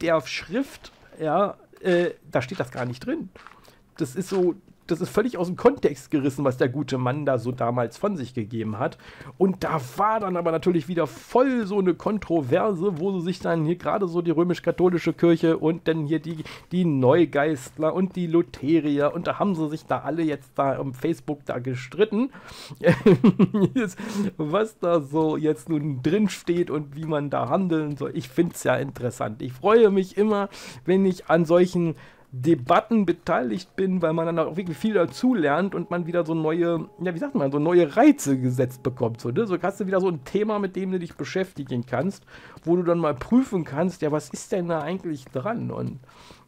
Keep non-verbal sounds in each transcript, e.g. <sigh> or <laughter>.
der Schrift, ja, äh, da steht das gar nicht drin. Das ist so, das ist völlig aus dem Kontext gerissen, was der gute Mann da so damals von sich gegeben hat. Und da war dann aber natürlich wieder voll so eine Kontroverse, wo sich dann hier gerade so die römisch-katholische Kirche und dann hier die, die Neugeistler und die Lutherier und da haben sie sich da alle jetzt da am Facebook da gestritten, <laughs> was da so jetzt nun drin steht und wie man da handeln soll. Ich finde es ja interessant. Ich freue mich immer, wenn ich an solchen Debatten beteiligt bin, weil man dann auch wirklich viel dazu lernt und man wieder so neue, ja, wie sagt man, so neue Reize gesetzt bekommt. So, ne? so hast du wieder so ein Thema, mit dem du dich beschäftigen kannst, wo du dann mal prüfen kannst, ja, was ist denn da eigentlich dran? Und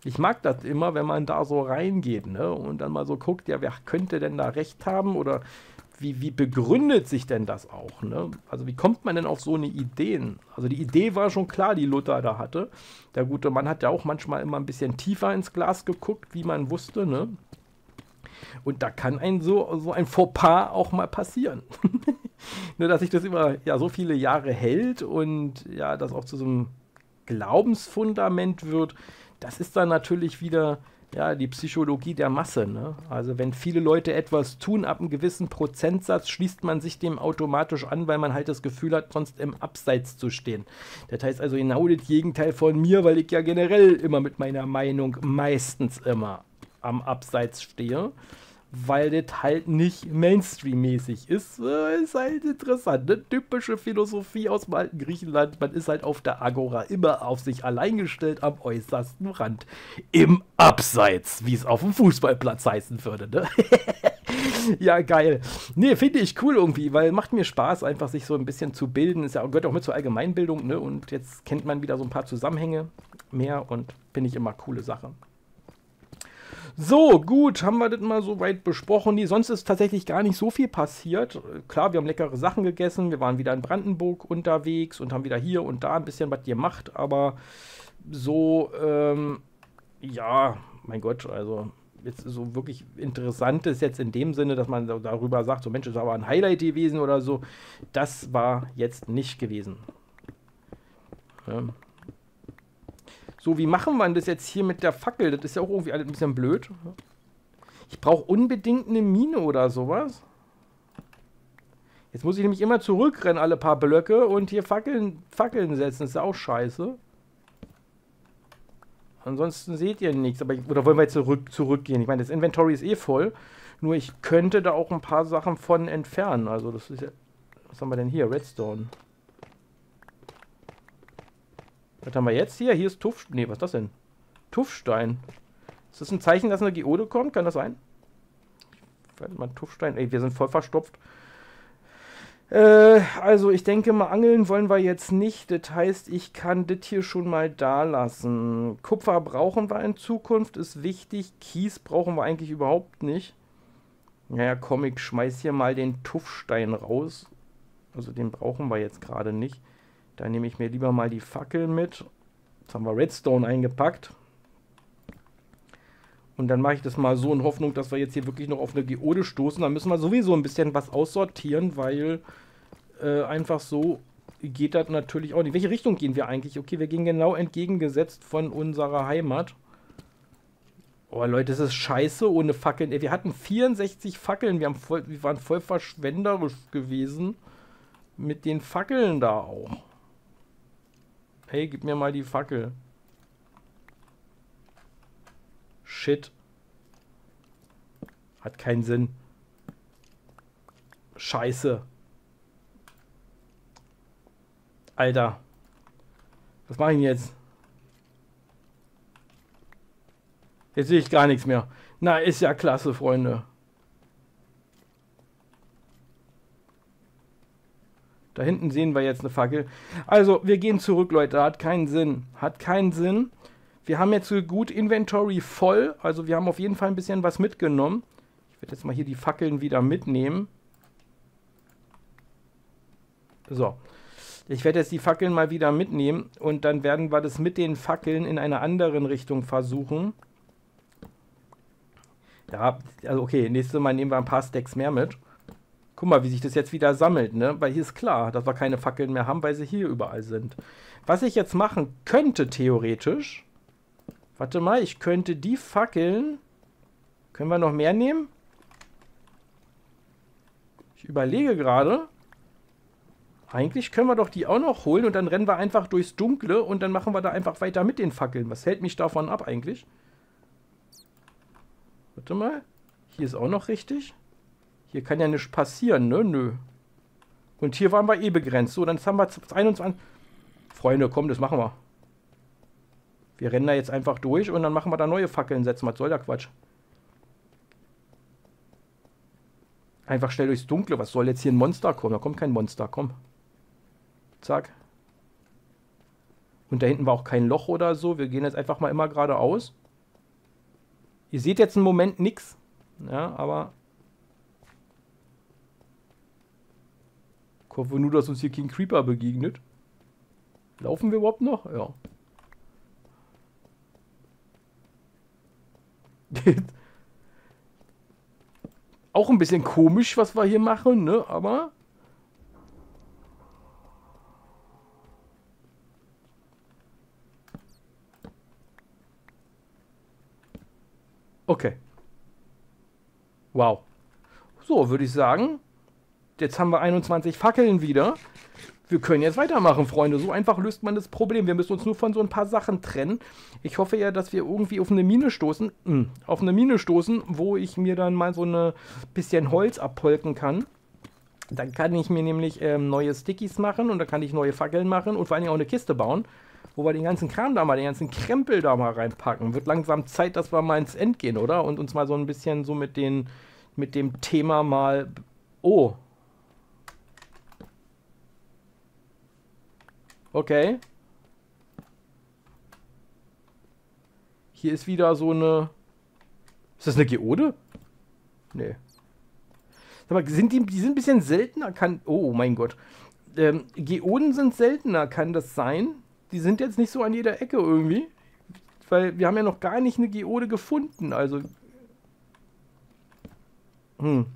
ich mag das immer, wenn man da so reingeht, ne? Und dann mal so guckt, ja, wer könnte denn da recht haben oder wie, wie begründet sich denn das auch? Ne? Also wie kommt man denn auf so eine Ideen? Also die Idee war schon klar, die Luther da hatte. Der gute Mann hat ja auch manchmal immer ein bisschen tiefer ins Glas geguckt, wie man wusste. Ne? Und da kann ein so, so ein Fauxpas auch mal passieren. <laughs> Nur dass sich das über ja, so viele Jahre hält und ja, das auch zu so einem Glaubensfundament wird, das ist dann natürlich wieder ja, die Psychologie der Masse. Ne? Also wenn viele Leute etwas tun, ab einem gewissen Prozentsatz schließt man sich dem automatisch an, weil man halt das Gefühl hat, sonst im Abseits zu stehen. Das heißt also genau das Gegenteil von mir, weil ich ja generell immer mit meiner Meinung meistens immer am Abseits stehe weil das halt nicht Mainstream-mäßig ist. Äh, ist halt interessant. Eine typische Philosophie aus dem alten Griechenland. Man ist halt auf der Agora immer auf sich allein gestellt am äußersten Rand. Im Abseits, wie es auf dem Fußballplatz heißen würde. Ne? <laughs> ja, geil. Nee, finde ich cool irgendwie, weil macht mir Spaß, einfach sich so ein bisschen zu bilden. Ist ja, gehört auch mit zur Allgemeinbildung, ne? Und jetzt kennt man wieder so ein paar Zusammenhänge mehr und finde ich immer coole Sache. So, gut, haben wir das mal so weit besprochen. Nee, sonst ist tatsächlich gar nicht so viel passiert. Klar, wir haben leckere Sachen gegessen. Wir waren wieder in Brandenburg unterwegs und haben wieder hier und da ein bisschen was gemacht. Aber so, ähm, ja, mein Gott, also jetzt so wirklich interessantes jetzt in dem Sinne, dass man darüber sagt, so Mensch, das ist aber ein Highlight gewesen oder so. Das war jetzt nicht gewesen. Ja. So, wie machen wir das jetzt hier mit der Fackel? Das ist ja auch irgendwie alles ein bisschen blöd. Ich brauche unbedingt eine Mine oder sowas. Jetzt muss ich nämlich immer zurückrennen, alle paar Blöcke, und hier Fackeln, Fackeln setzen. Das ist ja auch scheiße. Ansonsten seht ihr nichts. Aber ich, oder wollen wir jetzt zurück, zurückgehen? Ich meine, das Inventory ist eh voll. Nur ich könnte da auch ein paar Sachen von entfernen. Also das ist ja... Was haben wir denn hier? Redstone. Was haben wir jetzt hier? Hier ist Tuff... Nee, was ist das denn? Tuffstein. Ist das ein Zeichen, dass eine Geode kommt? Kann das sein? Warte mal, Tuffstein. Ey, wir sind voll verstopft. Äh, also ich denke mal, angeln wollen wir jetzt nicht. Das heißt, ich kann das hier schon mal da lassen. Kupfer brauchen wir in Zukunft, ist wichtig. Kies brauchen wir eigentlich überhaupt nicht. Naja, komm, ich schmeiß hier mal den Tuffstein raus. Also den brauchen wir jetzt gerade nicht. Da nehme ich mir lieber mal die Fackel mit. Jetzt haben wir Redstone eingepackt. Und dann mache ich das mal so in Hoffnung, dass wir jetzt hier wirklich noch auf eine Geode stoßen. Dann müssen wir sowieso ein bisschen was aussortieren, weil äh, einfach so geht das natürlich auch nicht. Welche Richtung gehen wir eigentlich? Okay, wir gehen genau entgegengesetzt von unserer Heimat. Oh Leute, das ist scheiße ohne Fackeln. Wir hatten 64 Fackeln. Wir, voll, wir waren voll verschwenderisch gewesen mit den Fackeln da auch. Hey, gib mir mal die Fackel. Shit. Hat keinen Sinn. Scheiße. Alter. Was mache ich denn jetzt? Jetzt sehe ich gar nichts mehr. Na, ist ja klasse, Freunde. Da hinten sehen wir jetzt eine Fackel. Also, wir gehen zurück, Leute. Hat keinen Sinn. Hat keinen Sinn. Wir haben jetzt gut Inventory voll. Also, wir haben auf jeden Fall ein bisschen was mitgenommen. Ich werde jetzt mal hier die Fackeln wieder mitnehmen. So. Ich werde jetzt die Fackeln mal wieder mitnehmen und dann werden wir das mit den Fackeln in einer anderen Richtung versuchen. Ja, also okay, nächstes Mal nehmen wir ein paar Stacks mehr mit. Guck mal, wie sich das jetzt wieder sammelt, ne? Weil hier ist klar, dass wir keine Fackeln mehr haben, weil sie hier überall sind. Was ich jetzt machen könnte, theoretisch. Warte mal, ich könnte die Fackeln. Können wir noch mehr nehmen? Ich überlege gerade. Eigentlich können wir doch die auch noch holen und dann rennen wir einfach durchs Dunkle und dann machen wir da einfach weiter mit den Fackeln. Was hält mich davon ab eigentlich? Warte mal. Hier ist auch noch richtig. Hier kann ja nichts passieren, ne? Nö. Und hier waren wir eh begrenzt. So, dann haben wir 21. Freunde, komm, das machen wir. Wir rennen da jetzt einfach durch und dann machen wir da neue Fackeln setzen. Was soll der Quatsch? Einfach schnell durchs Dunkle. Was soll jetzt hier ein Monster kommen? Da kommt kein Monster. Komm. Zack. Und da hinten war auch kein Loch oder so. Wir gehen jetzt einfach mal immer geradeaus. Ihr seht jetzt einen Moment nichts. Ja, aber hoffe nur, dass uns hier King Creeper begegnet. Laufen wir überhaupt noch? Ja. <laughs> Auch ein bisschen komisch, was wir hier machen, ne? Aber. Okay. Wow. So, würde ich sagen, Jetzt haben wir 21 Fackeln wieder. Wir können jetzt weitermachen, Freunde. So einfach löst man das Problem. Wir müssen uns nur von so ein paar Sachen trennen. Ich hoffe ja, dass wir irgendwie auf eine Mine stoßen. Mh, auf eine Mine stoßen, wo ich mir dann mal so ein bisschen Holz abpolken kann. Dann kann ich mir nämlich ähm, neue Stickies machen und dann kann ich neue Fackeln machen und vor allen Dingen auch eine Kiste bauen, wo wir den ganzen Kram da mal, den ganzen Krempel da mal reinpacken. Wird langsam Zeit, dass wir mal ins End gehen, oder? Und uns mal so ein bisschen so mit, den, mit dem Thema mal... Oh, Okay. Hier ist wieder so eine... Ist das eine Geode? Nee. Aber sind die, die sind ein bisschen seltener, kann... Oh mein Gott. Ähm, Geoden sind seltener, kann das sein? Die sind jetzt nicht so an jeder Ecke irgendwie. Weil wir haben ja noch gar nicht eine Geode gefunden, also... Hm.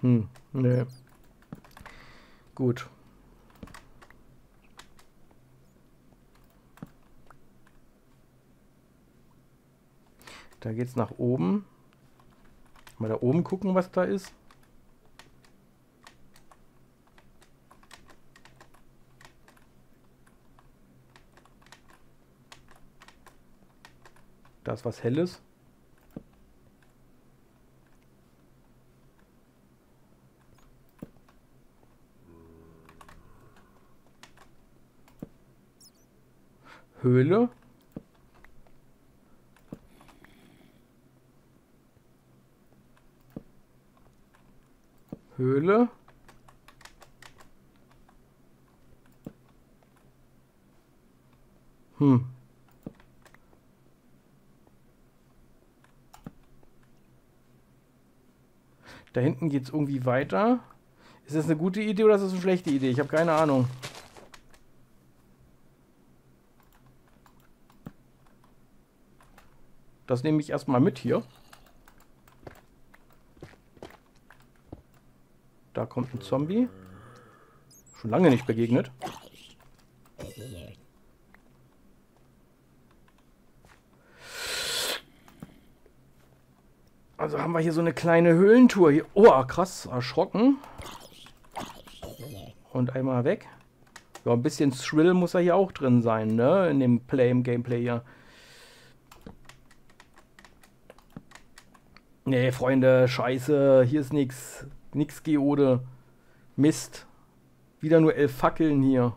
Hm, nee. Gut. Da geht's nach oben. Mal da oben gucken, was da ist. Da ist was Helles. Höhle. Höhle. Hm. Da hinten geht es irgendwie weiter. Ist das eine gute Idee oder ist das eine schlechte Idee? Ich habe keine Ahnung. Das nehme ich erstmal mit hier. Da kommt ein Zombie. Schon lange nicht begegnet. Also haben wir hier so eine kleine Höhlentour hier. Oh, krass, erschrocken. Und einmal weg. Ja, ein bisschen Thrill muss er hier auch drin sein, ne? In dem Play, im Gameplay hier. Nee, Freunde, scheiße, hier ist nix. Nix Geode. Mist. Wieder nur elf Fackeln hier.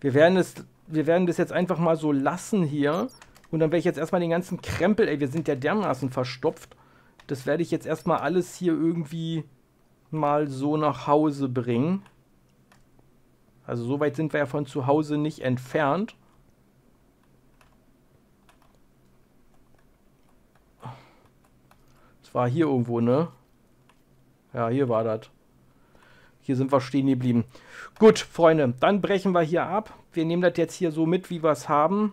Wir werden, es, wir werden das jetzt einfach mal so lassen hier. Und dann werde ich jetzt erstmal den ganzen Krempel, ey, wir sind ja dermaßen verstopft. Das werde ich jetzt erstmal alles hier irgendwie mal so nach Hause bringen. Also so weit sind wir ja von zu Hause nicht entfernt. War hier irgendwo, ne? Ja, hier war das. Hier sind wir stehen geblieben. Gut, Freunde, dann brechen wir hier ab. Wir nehmen das jetzt hier so mit, wie wir es haben.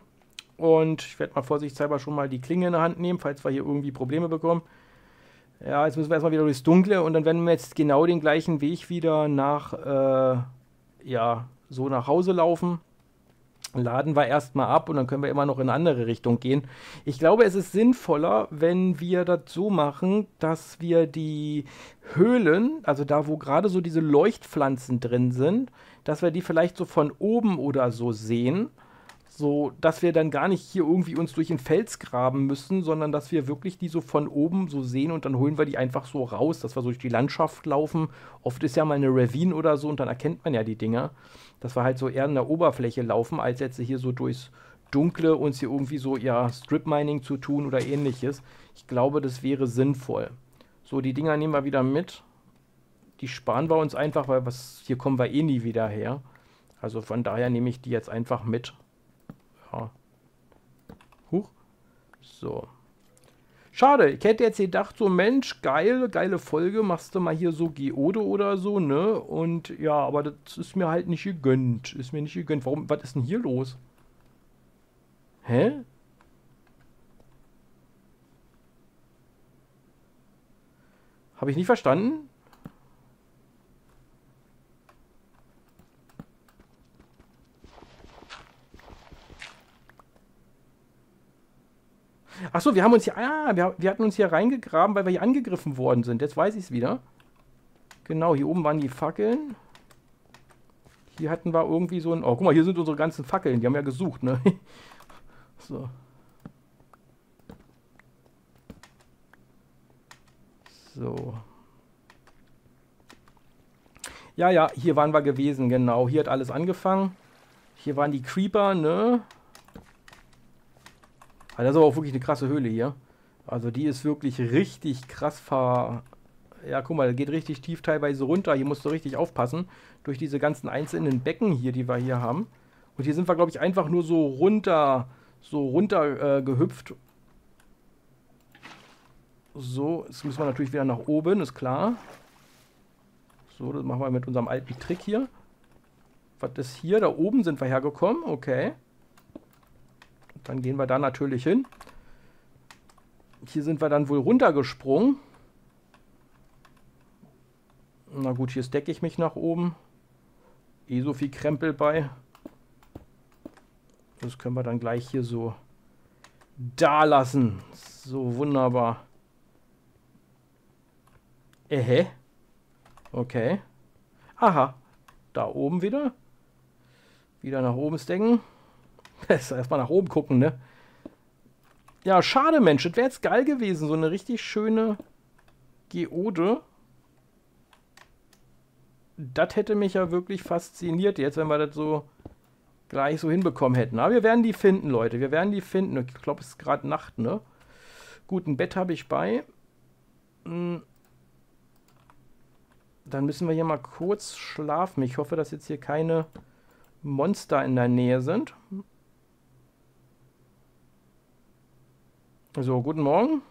Und ich werde mal vorsichtshalber schon mal die Klinge in der Hand nehmen, falls wir hier irgendwie Probleme bekommen. Ja, jetzt müssen wir erstmal wieder durchs Dunkle und dann werden wir jetzt genau den gleichen Weg wieder nach, äh, ja, so nach Hause laufen. Laden wir erstmal ab und dann können wir immer noch in eine andere Richtung gehen. Ich glaube, es ist sinnvoller, wenn wir das so machen, dass wir die Höhlen, also da, wo gerade so diese Leuchtpflanzen drin sind, dass wir die vielleicht so von oben oder so sehen so, dass wir dann gar nicht hier irgendwie uns durch den Fels graben müssen, sondern dass wir wirklich die so von oben so sehen und dann holen wir die einfach so raus, dass wir so durch die Landschaft laufen. Oft ist ja mal eine Ravine oder so und dann erkennt man ja die Dinger. Dass wir halt so eher an der Oberfläche laufen, als jetzt hier so durchs Dunkle uns hier irgendwie so, ja, Strip-Mining zu tun oder ähnliches. Ich glaube, das wäre sinnvoll. So, die Dinger nehmen wir wieder mit. Die sparen wir uns einfach, weil was, hier kommen wir eh nie wieder her. Also von daher nehme ich die jetzt einfach mit. Ja. Huch. So. Schade, ich hätte jetzt gedacht, so Mensch, geil, geile Folge, machst du mal hier so Geode oder so, ne? Und ja, aber das ist mir halt nicht gegönnt. Ist mir nicht gegönnt. Warum, was ist denn hier los? Hä? Habe ich nicht verstanden? Achso, wir haben uns hier. Ah, wir, wir hatten uns hier reingegraben, weil wir hier angegriffen worden sind. Jetzt weiß ich es wieder. Genau, hier oben waren die Fackeln. Hier hatten wir irgendwie so ein. Oh, guck mal, hier sind unsere ganzen Fackeln. Die haben ja gesucht, ne? <laughs> so. So. Ja, ja, hier waren wir gewesen, genau. Hier hat alles angefangen. Hier waren die Creeper, ne? Also das ist aber auch wirklich eine krasse Höhle hier. Also die ist wirklich richtig krass ver... Ja, guck mal, da geht richtig tief teilweise runter. Hier musst du richtig aufpassen. Durch diese ganzen einzelnen Becken hier, die wir hier haben. Und hier sind wir, glaube ich, einfach nur so runter, so runter äh, gehüpft. So, jetzt müssen wir natürlich wieder nach oben, ist klar. So, das machen wir mit unserem alten Trick hier. Was ist hier? Da oben sind wir hergekommen, okay. Dann gehen wir da natürlich hin. Hier sind wir dann wohl runtergesprungen. Na gut, hier stecke ich mich nach oben. Eh so viel Krempel bei. Das können wir dann gleich hier so da lassen. So wunderbar. Ähä. Okay. Aha. Da oben wieder. Wieder nach oben stecken. <laughs> Erstmal nach oben gucken, ne? Ja, schade, Mensch. Das wäre jetzt geil gewesen. So eine richtig schöne Geode. Das hätte mich ja wirklich fasziniert jetzt, wenn wir das so gleich so hinbekommen hätten. Aber wir werden die finden, Leute. Wir werden die finden. Ich glaube, es ist gerade Nacht, ne? Gut, ein Bett habe ich bei. Hm. Dann müssen wir hier mal kurz schlafen. Ich hoffe, dass jetzt hier keine Monster in der Nähe sind. So, guten Morgen.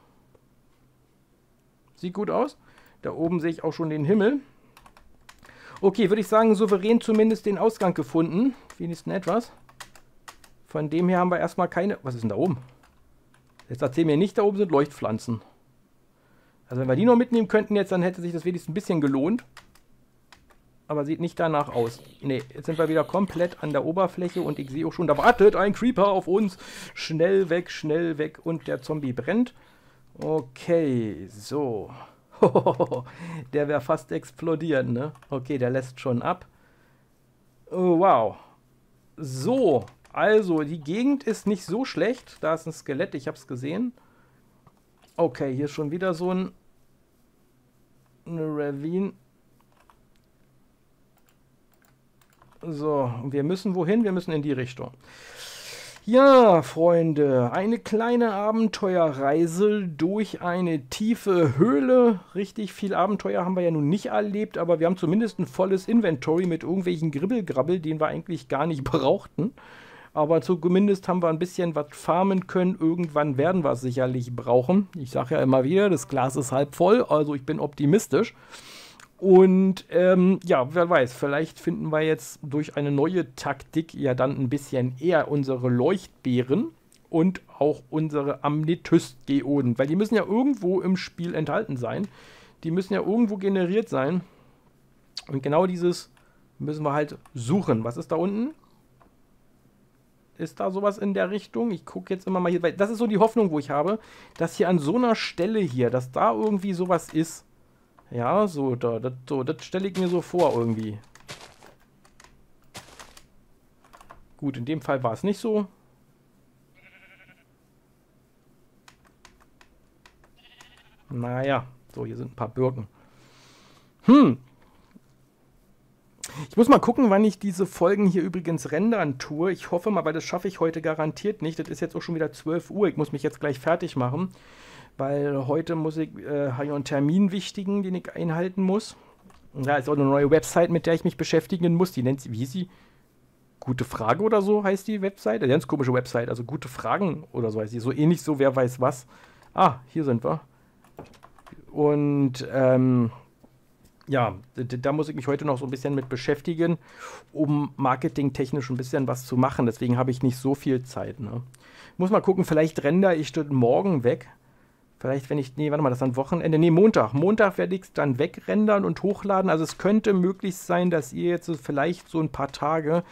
Sieht gut aus. Da oben sehe ich auch schon den Himmel. Okay, würde ich sagen, souverän zumindest den Ausgang gefunden. Wenigstens etwas. Von dem her haben wir erstmal keine... Was ist denn da oben? Jetzt erzähl mir nicht, da oben sind Leuchtpflanzen. Also wenn wir die noch mitnehmen könnten jetzt, dann hätte sich das wenigstens ein bisschen gelohnt aber sieht nicht danach aus. Ne, jetzt sind wir wieder komplett an der Oberfläche und ich sehe auch schon, da wartet ein Creeper auf uns. Schnell weg, schnell weg und der Zombie brennt. Okay, so. <laughs> der wäre fast explodiert, ne? Okay, der lässt schon ab. Oh, wow. So, also die Gegend ist nicht so schlecht. Da ist ein Skelett, ich habe es gesehen. Okay, hier ist schon wieder so ein eine Ravine. So, wir müssen wohin? Wir müssen in die Richtung. Ja, Freunde, eine kleine Abenteuerreise durch eine tiefe Höhle. Richtig viel Abenteuer haben wir ja nun nicht erlebt, aber wir haben zumindest ein volles Inventory mit irgendwelchen Gribbelgrabbel, den wir eigentlich gar nicht <laughs> brauchten. Aber zumindest haben wir ein bisschen was farmen können. Irgendwann werden wir es sicherlich brauchen. Ich sage ja immer wieder, das Glas ist halb voll, also ich bin optimistisch. Und ähm, ja, wer weiß, vielleicht finden wir jetzt durch eine neue Taktik ja dann ein bisschen eher unsere Leuchtbeeren. und auch unsere Amethyst-Geoden, weil die müssen ja irgendwo im Spiel enthalten sein. Die müssen ja irgendwo generiert sein. Und genau dieses müssen wir halt suchen. Was ist da unten? Ist da sowas in der Richtung? Ich gucke jetzt immer mal hier, weil das ist so die Hoffnung, wo ich habe, dass hier an so einer Stelle hier, dass da irgendwie sowas ist. Ja, so, da, das, so, das stelle ich mir so vor irgendwie. Gut, in dem Fall war es nicht so. Naja, so, hier sind ein paar Birken. Hm, ich muss mal gucken, wann ich diese Folgen hier übrigens rendern tue. Ich hoffe mal, weil das schaffe ich heute garantiert nicht. Das ist jetzt auch schon wieder 12 Uhr. Ich muss mich jetzt gleich fertig machen, weil heute muss ich, äh, habe ich einen Termin wichtigen, den ich einhalten muss. Da ist auch eine neue Website, mit der ich mich beschäftigen muss. Die nennt sie, wie sie? Gute Frage oder so heißt die Website. Eine ganz komische Website, also gute Fragen oder so heißt sie. So ähnlich so, wer weiß was. Ah, hier sind wir. Und ähm, ja, da muss ich mich heute noch so ein bisschen mit beschäftigen, um marketingtechnisch ein bisschen was zu machen. Deswegen habe ich nicht so viel Zeit. Ne? Muss mal gucken, vielleicht rendere ich das morgen weg. Vielleicht, wenn ich, nee, warte mal, das ist dann Wochenende. Nee, Montag. Montag werde ich es dann wegrendern und hochladen. Also es könnte möglich sein, dass ihr jetzt vielleicht so ein paar Tage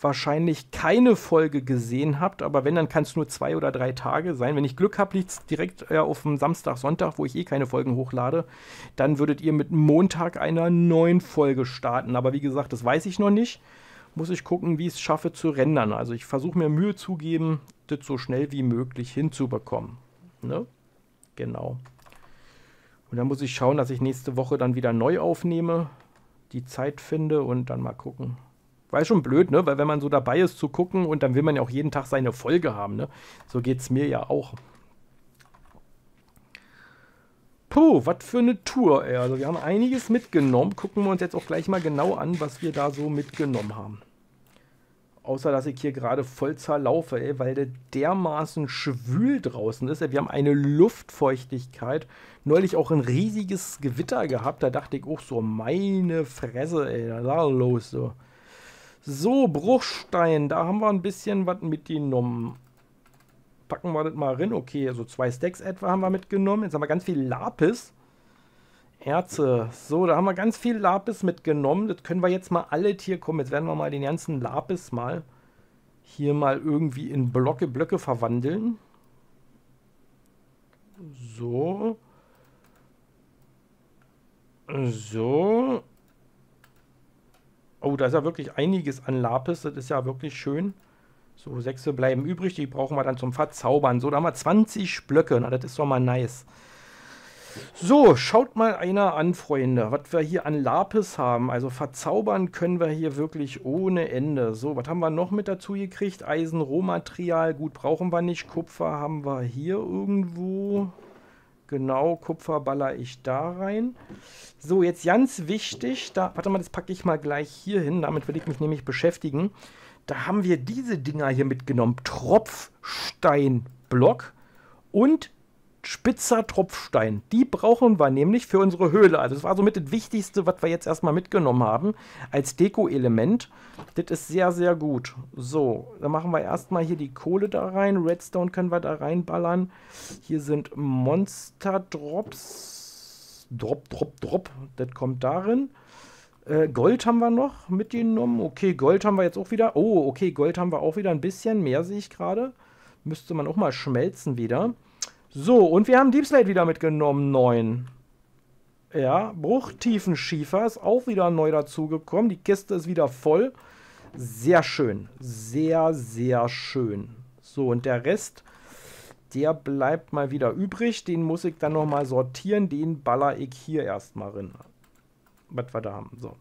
wahrscheinlich keine Folge gesehen habt, aber wenn, dann kann es nur zwei oder drei Tage sein. Wenn ich Glück habe, liegt es direkt äh, auf dem Samstag, Sonntag, wo ich eh keine Folgen hochlade. Dann würdet ihr mit Montag einer neuen Folge starten. Aber wie gesagt, das weiß ich noch nicht. Muss ich gucken, wie ich es schaffe zu rendern. Also ich versuche mir Mühe zu geben, das so schnell wie möglich hinzubekommen. Ne? Genau. Und dann muss ich schauen, dass ich nächste Woche dann wieder neu aufnehme, die Zeit finde und dann mal gucken. War schon blöd, ne? Weil wenn man so dabei ist zu gucken und dann will man ja auch jeden Tag seine Folge haben, ne? So geht es mir ja auch. Puh, was für eine Tour, ey. Also wir haben einiges mitgenommen. Gucken wir uns jetzt auch gleich mal genau an, was wir da so mitgenommen haben. Außer, dass ich hier gerade Vollzahl laufe, ey, weil der dermaßen schwül draußen ist. Ey. Wir haben eine Luftfeuchtigkeit. Neulich auch ein riesiges Gewitter gehabt. Da dachte ich auch so, meine Fresse, ey, da los so. So, Bruchstein, da haben wir ein bisschen was mitgenommen. Packen wir das mal rein. Okay, also zwei Stacks etwa haben wir mitgenommen. Jetzt haben wir ganz viel Lapis. Erze. So, da haben wir ganz viel Lapis mitgenommen. Das können wir jetzt mal alle hier kommen. Jetzt werden wir mal den ganzen Lapis mal hier mal irgendwie in Blöcke, Blöcke verwandeln. So. So. Oh, da ist ja wirklich einiges an Lapis. Das ist ja wirklich schön. So, sechs bleiben übrig. Die brauchen wir dann zum Verzaubern. So, da haben wir 20 Blöcke. Na, das ist doch mal nice. So, schaut mal einer an, Freunde, was wir hier an Lapis haben. Also verzaubern können wir hier wirklich ohne Ende. So, was haben wir noch mit dazu gekriegt? Eisen, Rohmaterial, gut, brauchen wir nicht. Kupfer haben wir hier irgendwo. Genau, Kupfer baller ich da rein. So, jetzt ganz wichtig, da, warte mal, das packe ich mal gleich hier hin, damit will ich mich nämlich beschäftigen. Da haben wir diese Dinger hier mitgenommen. Tropfsteinblock und spitzer Tropfstein. Die brauchen wir nämlich für unsere Höhle. Also das war somit das Wichtigste, was wir jetzt erstmal mitgenommen haben als Deko-Element. Das ist sehr, sehr gut. So, dann machen wir erstmal hier die Kohle da rein. Redstone können wir da reinballern. Hier sind Monster-Drops. Drop, Drop, Drop. Das kommt darin. Äh, Gold haben wir noch mitgenommen. Okay, Gold haben wir jetzt auch wieder. Oh, okay, Gold haben wir auch wieder ein bisschen mehr, sehe ich gerade. Müsste man auch mal schmelzen wieder. So, und wir haben Deep Slate wieder mitgenommen, 9. Ja, Bruchtiefenschiefer ist auch wieder neu dazugekommen. Die Kiste ist wieder voll. Sehr schön. Sehr, sehr schön. So, und der Rest, der bleibt mal wieder übrig. Den muss ich dann nochmal sortieren. Den baller ich hier erstmal rein. Was wir da haben. So.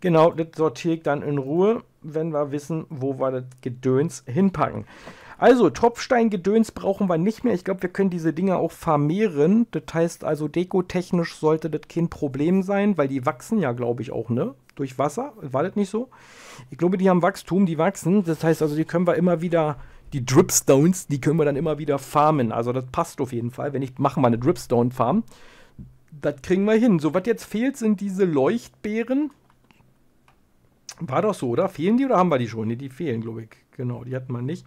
Genau, das sortiere ich dann in Ruhe, wenn wir wissen, wo wir das Gedöns hinpacken. Also, Tropfsteingedöns brauchen wir nicht mehr. Ich glaube, wir können diese Dinger auch vermehren. Das heißt also, dekotechnisch sollte das kein Problem sein, weil die wachsen ja, glaube ich, auch, ne? Durch Wasser. War das nicht so? Ich glaube, die haben Wachstum, die wachsen. Das heißt also, die können wir immer wieder, die Dripstones, die können wir dann immer wieder farmen. Also, das passt auf jeden Fall. Wenn nicht, machen wir eine Dripstone-Farm. Das kriegen wir hin. So, was jetzt fehlt, sind diese Leuchtbeeren. War doch so, oder? Fehlen die oder haben wir die schon? Ne, die fehlen, glaube ich. Genau, die hatten wir nicht.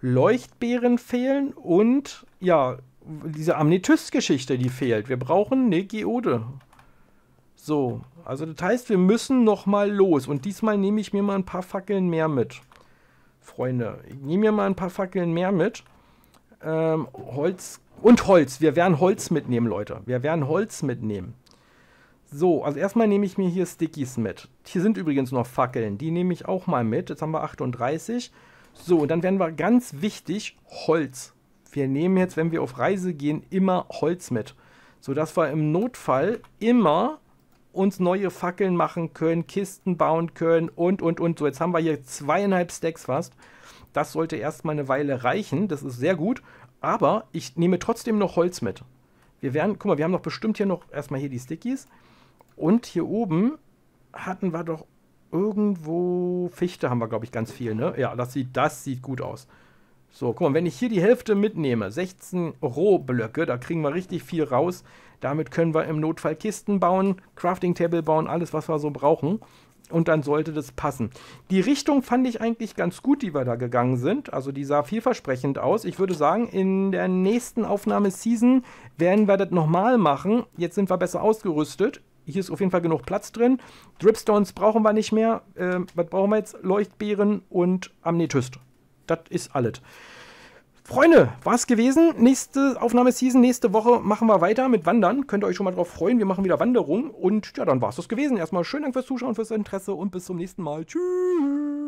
Leuchtbeeren fehlen und ja, diese Amnethyst-Geschichte, die fehlt. Wir brauchen eine Geode. So, also das heißt, wir müssen noch mal los. Und diesmal nehme ich mir mal ein paar Fackeln mehr mit. Freunde, ich nehme mir mal ein paar Fackeln mehr mit. Ähm, Holz und Holz. Wir werden Holz mitnehmen, Leute. Wir werden Holz mitnehmen. So, also erstmal nehme ich mir hier Stickies mit. Hier sind übrigens noch Fackeln. Die nehme ich auch mal mit. Jetzt haben wir 38. So, und dann werden wir ganz wichtig Holz. Wir nehmen jetzt, wenn wir auf Reise gehen, immer Holz mit. Sodass wir im Notfall immer uns neue Fackeln machen können, Kisten bauen können und, und, und. So, jetzt haben wir hier zweieinhalb Stacks fast. Das sollte erstmal eine Weile reichen. Das ist sehr gut. Aber ich nehme trotzdem noch Holz mit. Wir werden, guck mal, wir haben doch bestimmt hier noch erstmal hier die Stickies. Und hier oben hatten wir doch irgendwo Fichte haben wir, glaube ich, ganz viel, ne? Ja, das sieht, das sieht gut aus. So, guck mal, wenn ich hier die Hälfte mitnehme, 16 Rohblöcke, da kriegen wir richtig viel raus. Damit können wir im Notfall Kisten bauen, Crafting Table bauen, alles, was wir so brauchen. Und dann sollte das passen. Die Richtung fand ich eigentlich ganz gut, die wir da gegangen sind. Also die sah vielversprechend aus. Ich würde sagen, in der nächsten Aufnahmeseason werden wir das nochmal machen. Jetzt sind wir besser ausgerüstet. Hier ist auf jeden Fall genug Platz drin. Dripstones brauchen wir nicht mehr. Ähm, was brauchen wir jetzt? Leuchtbeeren und Amnethyst. Das ist alles. Freunde, war es gewesen. Nächste Aufnahmeseason, nächste Woche machen wir weiter mit Wandern. Könnt ihr euch schon mal drauf freuen. Wir machen wieder Wanderung. Und ja, dann war es das gewesen. Erstmal schönen Dank fürs Zuschauen, fürs Interesse und bis zum nächsten Mal. Tschüss.